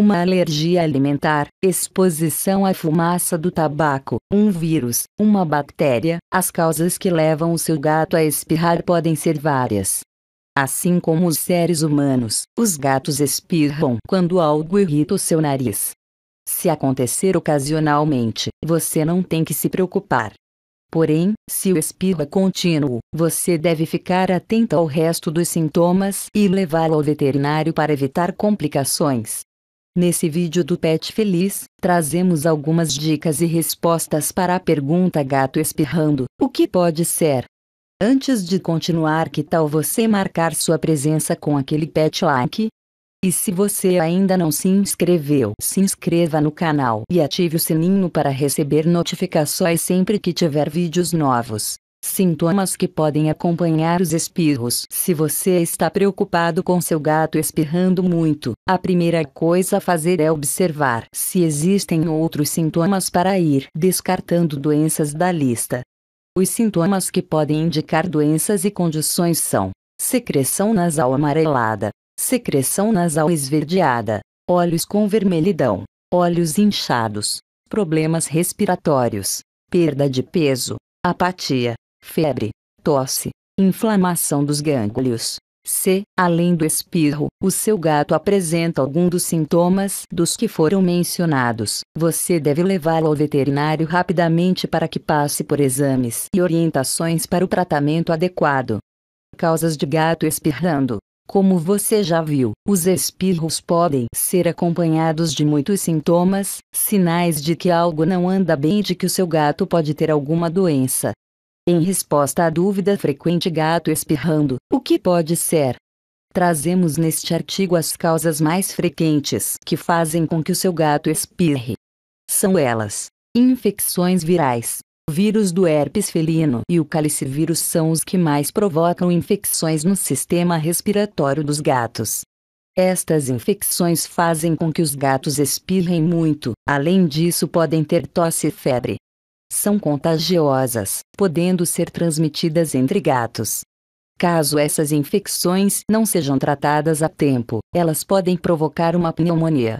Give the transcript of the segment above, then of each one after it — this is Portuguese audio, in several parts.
uma alergia alimentar, exposição à fumaça do tabaco, um vírus, uma bactéria. As causas que levam o seu gato a espirrar podem ser várias. Assim como os seres humanos, os gatos espirram quando algo irrita o seu nariz. Se acontecer ocasionalmente, você não tem que se preocupar. Porém, se o espirro é contínuo, você deve ficar atento ao resto dos sintomas e levá-lo ao veterinário para evitar complicações. Nesse vídeo do Pet Feliz, trazemos algumas dicas e respostas para a pergunta gato espirrando: o que pode ser? Antes de continuar, que tal você marcar sua presença com aquele pet like? E se você ainda não se inscreveu, se inscreva no canal e ative o sininho para receber notificações sempre que tiver vídeos novos. Sintomas que podem acompanhar os espirros. Se você está preocupado com seu gato espirrando muito, a primeira coisa a fazer é observar se existem outros sintomas para ir descartando doenças da lista. Os sintomas que podem indicar doenças e condições são secreção nasal amarelada, secreção nasal esverdeada, olhos com vermelhidão, olhos inchados, problemas respiratórios, perda de peso, apatia, febre, tosse, inflamação dos gânglios. Se, além do espirro, o seu gato apresenta algum dos sintomas dos que foram mencionados, você deve levá-lo ao veterinário rapidamente para que passe por exames e orientações para o tratamento adequado. Causas de gato espirrando: como você já viu, os espirros podem ser acompanhados de muitos sintomas, sinais de que algo não anda bem e de que o seu gato pode ter alguma doença. Em resposta à dúvida frequente gato espirrando, o que pode ser? Trazemos neste artigo as causas mais frequentes que fazem com que o seu gato espirre. São elas: infecções virais, vírus do herpes felino e o calicivírus são os que mais provocam infecções no sistema respiratório dos gatos. Estas infecções fazem com que os gatos espirrem muito, além disso, podem ter tosse e febre. São contagiosas, podendo ser transmitidas entre gatos. Caso essas infecções não sejam tratadas a tempo, elas podem provocar uma pneumonia.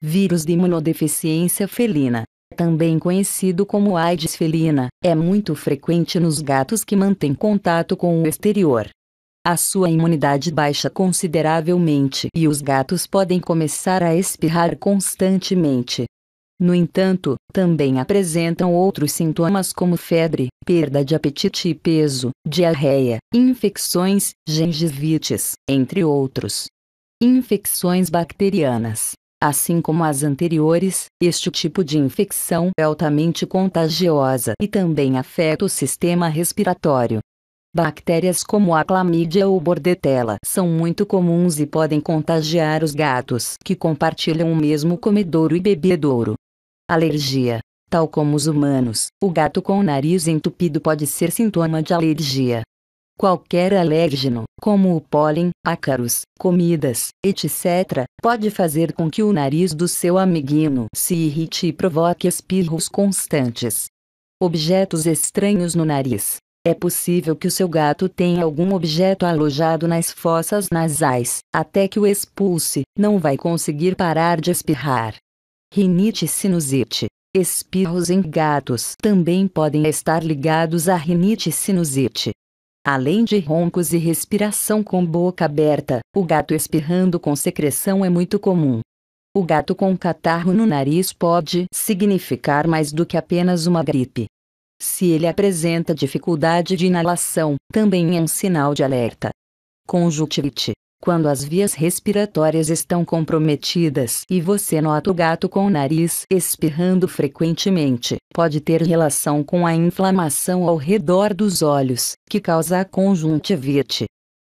Vírus de imunodeficiência felina também conhecido como AIDS felina, é muito frequente nos gatos que mantêm contato com o exterior. A sua imunidade baixa consideravelmente e os gatos podem começar a espirrar constantemente. No entanto, também apresentam outros sintomas como febre, perda de apetite e peso, diarreia, infecções, gengivites, entre outros. Infecções bacterianas Assim como as anteriores, este tipo de infecção é altamente contagiosa e também afeta o sistema respiratório. Bactérias como a clamídia ou bordetella são muito comuns e podem contagiar os gatos que compartilham o mesmo comedouro e bebedouro. Alergia. Tal como os humanos, o gato com o nariz entupido pode ser sintoma de alergia. Qualquer alérgeno, como o pólen, ácaros, comidas, etc., pode fazer com que o nariz do seu amiguinho se irrite e provoque espirros constantes. Objetos estranhos no nariz. É possível que o seu gato tenha algum objeto alojado nas fossas nasais, até que o expulse, não vai conseguir parar de espirrar. Rinite e sinusite. Espirros em gatos também podem estar ligados à rinite e sinusite. Além de roncos e respiração com boca aberta, o gato espirrando com secreção é muito comum. O gato com catarro no nariz pode significar mais do que apenas uma gripe. Se ele apresenta dificuldade de inalação, também é um sinal de alerta. Conjuntivite quando as vias respiratórias estão comprometidas e você nota o gato com o nariz espirrando frequentemente, pode ter relação com a inflamação ao redor dos olhos, que causa a conjuntivite.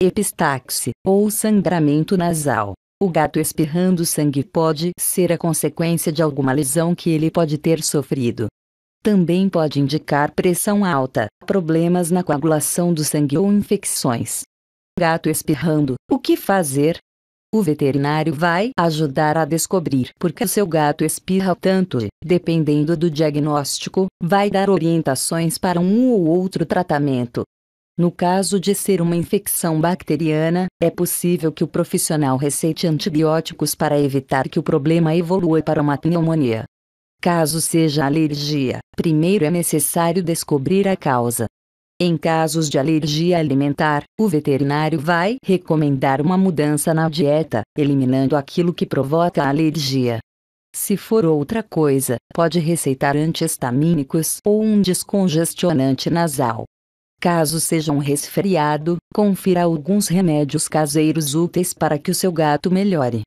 Epistaxe, ou sangramento nasal. O gato espirrando sangue pode ser a consequência de alguma lesão que ele pode ter sofrido. Também pode indicar pressão alta, problemas na coagulação do sangue ou infecções gato espirrando, o que fazer? O veterinário vai ajudar a descobrir por que seu gato espirra tanto e, dependendo do diagnóstico, vai dar orientações para um ou outro tratamento. No caso de ser uma infecção bacteriana, é possível que o profissional receite antibióticos para evitar que o problema evolua para uma pneumonia. Caso seja alergia, primeiro é necessário descobrir a causa. Em casos de alergia alimentar, o veterinário vai recomendar uma mudança na dieta, eliminando aquilo que provoca a alergia. Se for outra coisa, pode receitar antihistamínicos ou um descongestionante nasal. Caso seja um resfriado, confira alguns remédios caseiros úteis para que o seu gato melhore.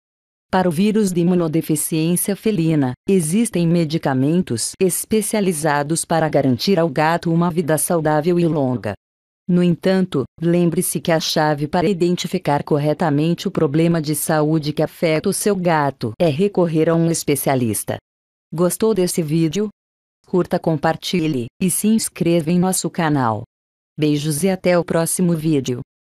Para o vírus de imunodeficiência felina, existem medicamentos especializados para garantir ao gato uma vida saudável e longa. No entanto, lembre-se que a chave para identificar corretamente o problema de saúde que afeta o seu gato é recorrer a um especialista. Gostou desse vídeo? Curta, compartilhe e se inscreva em nosso canal. Beijos e até o próximo vídeo.